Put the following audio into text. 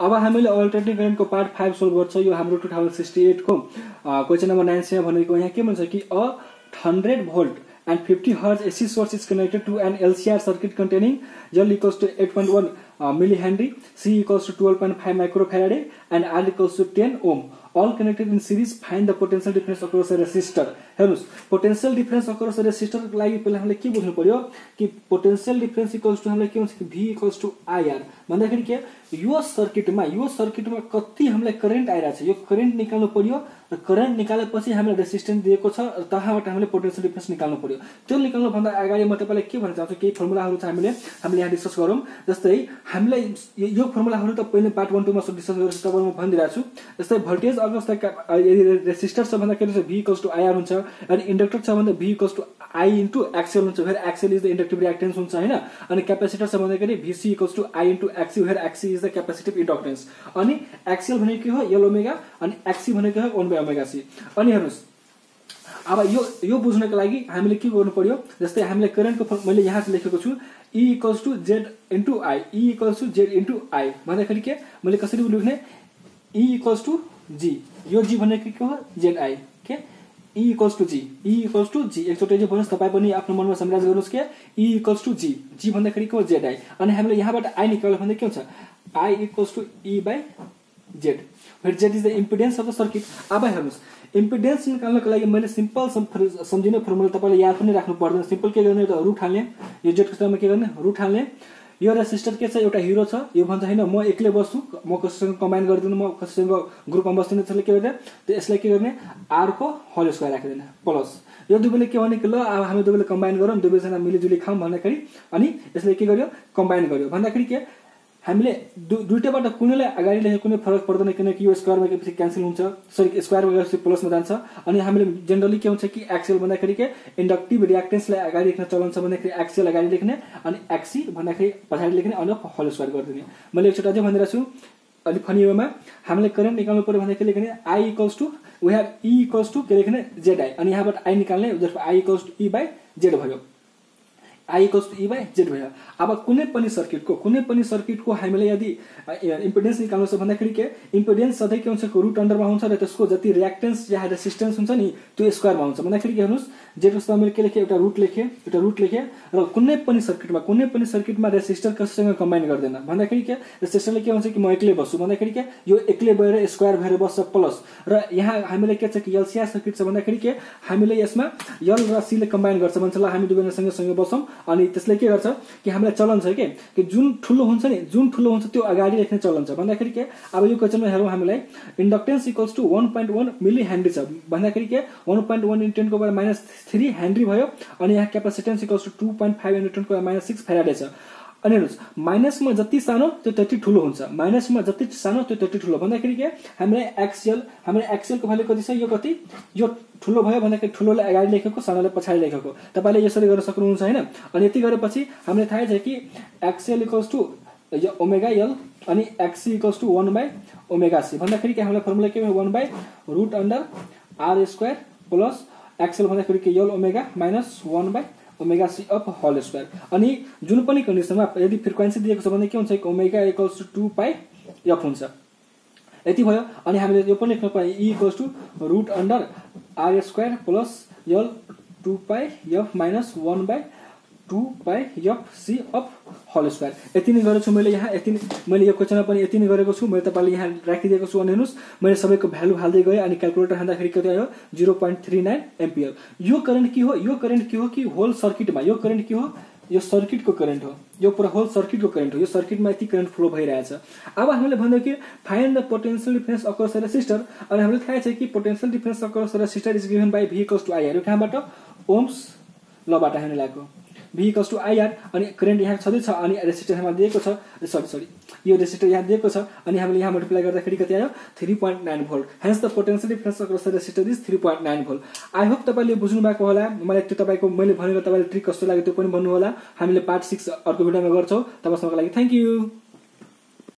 अब हामीले अल्टरनेटिभ करेन्टको पार्ट फाइभ सोल्भ गर्छ। यो हाम्रो टु थाउजन्ड सिक्सटी एटको क्वेसन नम्बर नाइन सेमा भनेको यहाँ के भन्छ कि a hundred volt and 50 hertz AC source is connected to an LCR circuit containing L equals to 8.1 uh, millihenry, C equals to 12.5 microfarad, and R equals to 10 ohm. All connected in series. Find the potential difference across a resistor. हेर्नुहोस् potential difference across रेसिस्टरको लागि पहिला हामीले के बुझ्नु पर्यो कि potential difference equals to हामीलाई के भन्छ कि भी इक्वल्स टु आइआर भन्दाखेरि के यो सर्किटमा यो सर्किटमा कति हामीलाई करेन्ट आइरहेको छ यो करेन्ट निकाल्नु पर्यो र करेन्ट निकालेपछि हामीलाई रेसिस्टेन्स दिएको छ र तहाँबाट हामीले पोटेन्सियल डिफरेन्स निकाल्नु पर्यो त्यो निकाल्नुभन्दा अगाडि म तपाईँलाई के भन्न चाहन्छु केही फर्मुलाहरू छ हामीले हामीले यहाँ डिस्कस गरौँ जस्तै हामीलाई यो फर्मुलाहरू त पहिले पार्ट वान टूमा डिस्कस तपाईँलाई म भनिदिरहेको छु। जस्तै भोल्टेज अवस्था यदि रेसिस्टर छ भन्दाखेरि चाहिँ भी आइआर हुन्छ। अनि इन्डक्टर छ भन्दा V equals to I into XL हुन्छ फेरि XL is the inductive reactance हुन्छ होइन? अनि क्यापेसिटर छ भन्दाखेरि VC equals to I into XC फेरि XC is the capacitive inductance अनि एक्सेल भनेको हो? यल ओमेगा अनि एक्सी भनेको हो? ओन बाई ओमेगा सी अनि हेर्नुहोस्। अब यो यो बुझ्नको लागि हामीले के गर्नु पर्यो जस्तै हामीले करेन्टको मैले यहाँ चाहिँ लेखेको छु E equals to Z into I E equals to Z into I भन्दाखेरि के मैले कसरी लेख्ने ई इक्वल्स टु जी यो जी भनेको के हो? जेड आई के? E equals to G E equals to G एकचोटि चाहिँ भन्नुहोस् तपाईँ पनि आफ्नो मनमा सम्राज गर्नुहोस् के ई इक्वल्स टु जी जी भन्दाखेरि के हो? जेड आई अनि हामीले यहाँबाट आई निकाल्यो भन्दा के हुन्छ? I equals to E by Z फेरि Z is the impedance of the circuit अब हेर्नुहोस् इम्पिडेन्स निकाल्नको लागि मैले सिम्पल सम्झिने फर्मुला तपाईँले याद पनि राख्नु पर्दैन सिम्पल के गर्ने त रुट हाल्ने यो जेडको स्तरमा के गर्ने रुट हाल्ने यो रेसिस्टर के छ एउटा हिरो छ। यो भन्छ होइन म एक्लै बस्छु। म कसैसँग कम्बाइन गरिदिनु म कसैसँग ग्रुपमा बस्दिनँ त्यसले के गर्ने त्यो यसलाई के गर्ने? आरको हल स्क्वायर राखिदिने। प्लस यो दुवैले के भने कि ल अब हामी दुवैले कम्बाइन गरौँ दुवैजना मिलिजुली खाऊँ भन्दाखेरि अनि यसले के गर्यो? कम्बाइन गर्यो। भन्दाखेरि के? हामीले दु दुइटाबाट कुनैलाई अगाडि लेखेको कुनै फरक पर्दैन किनकि यो स्क्वायरमा गएपछि क्यान्सल हुन्छ। सरी स्क्वायरमा गएपछि प्लसमा जान्छ। अनि हामीले जेनरली के हुन्छ कि एक्सेल भन्दाखेरि के? इन्डक्टिभ रियाक्टेन्सलाई अगाडि लेख्न चलन छ भन्दाखेरि एक्सेल अगाडि लेख्ने अनि एक्सी भन्दाखेरि पछाडि लेख्ने अनि हल स्क्वायर गरिदिने। मैले एकचोटि अझै भनिरहेको छु अलिक फनी हामीले करेन्ट निकाल्नु पऱ्यो भन्दा के लेख्ने? I equals to V have equals to के लेख्ने? जेड आई अनि यहाँबाट आई निकाल्ने I equals to E by Z भयो। I equals to by Z भयो। अब कुनै पनि सर्किटको कुनै पनि सर्किटको हामीले यदि इम्पिडेन्स निकाल्नु छ भन्दाखेरि के? इम्पिडेन्स सधैँ के हुन्छ? रुट अन्डरमा हुन्छ र त्यसको जति रियाक्टेन्स या रेसिस्टेन्स हुन्छ नि त्यो स्क्वायरमा हुन्छ। भन्दाखेरि के हेर्नुहोस् जेड जस्तो मैले के लेखेँ? एउटा रुट लेखेँ एउटा रुट लेखेँ र कुनै पनि सर्किटमा कुनै पनि सर्किटमा रेसिस्टर कसैसँग कम्बाइन गर्दैन। भन्दाखेरि के? रेसिस्टरले के हुन्छ कि म एक्लै बस्छु। भन्दाखेरि के? यो एक्लै भएर स्क्वायर भएर बस्छ प्लस र यहाँ हामीले के छ कि एलसिआर सर्किट छ। भन्दाखेरि के? हामीले यसमा यल र सीले कम्बाइन गर्छ। भन्छ ल हामी दुवैजना सँगै बसौँ। अनि त्यसले के गर्छ कि हामीलाई चलन छ कि? जुन ठुलो हुन्छ नि जुन ठुलो हुन्छ त्यो अगाडि लेख्ने चलन छ। भन्दाखेरि के? अब यो क्वेसनमा हेरौँ हामीलाई inductance equals to one point one milli henry छ। भन्दाखेरि के? वान पोइन्ट वान इन्टु टेनको माइनस थ्री ह्यान्ड्री भयो अनि यहाँ capacitance equals to two point five into minus six farad छ। अनि हेर्नुहोस् माइनसमा जति सानो त्यो त्यति ठुलो हुन्छ। माइनसमा जति सानो त्यो त्यति ठुलो। भन्दाखेरि के? हामीलाई एक्सियल हामीलाई एक्सियलको भ्यालु कति छ? यो कति? यो ठुलो भयो भन्दाखेरि ठुलोलाई अगाडि लेखेको सानोलाई पछाडि लेखेको। तपाईँले यसरी गर्न सक्नुहुन्छ होइन? अनि यति गरेपछि हामीलाई थाहै छ कि एक्सियल इक्वल्स टु यो ओमेगा यल अनि XC equals to one by omega C भन्दाखेरि के? हामीलाई फर्मुला के भयो? One by root under R square plus XL भन्दाखेरि के? L omega minus one by omega C of whole square अनि जुन पनि कन्डिसनमा यदि फ्रिक्वेन्सी दिएको छ भने के हुन्छ omega equals to two pi F हुन्छ। यति भयो। अनि हामीले यो पनि लेख्नु पाएँ equals to root under R square plus L two pi F minus one by two by F C of whole square यति नै गरेको छु मैले यहाँ यति नै मैले यो क्वेसनमा पनि यति नै गरेको छु। मैले तपाईँले यहाँ राखिदिएको छु। अनि हेर्नुहोस् मैले सबैको भ्यालु हाल्दै गएँ अनि क्यालकुलेटर हान्दाखेरि कति आयो? Zero point three nine ampere यो करेन्ट के हो? यो करेन्ट के हो कि होल सर्किटमा यो करेन्ट के हो? यो सर्किटको करेन्ट हो। यो पुरा होल सर्किटको करेन्ट हो। यो सर्किटमा यति करेन्ट फ्लो भइरहेछ। अब हामीले भन्यो कि find the potential difference across resistor अनि हामीले थाहा छ कि potential difference across resistor is given by V equals to IR यो कहाँबाट? ओम्स लबाट हामीले ल्याएको भेहिकल्स टु आइआर अनि करेन्ट यहाँ छँदैछ अनि रेसिस्टर यहाँ दिएको छ सरी सरी यो रेसिस्टर यहाँ दिएको छ अनि हामीले यहाँ मल्टिप्लाई गर्दाखेरि कति आयो three point nine volt hence the potential difference across resistor is three point nine volt I hope तपाईँले बुझ्नु भएको होला मलाई त्यो तपाईँको मैले भनेको तपाईँले ट्रिक कस्तो लाग्यो त्यो पनि भन्नु होला हामीले पार्ट सिक्स अर्को भिडियोमा गर्छौँ तपाईँसँगको लागि थ्याङ्क यू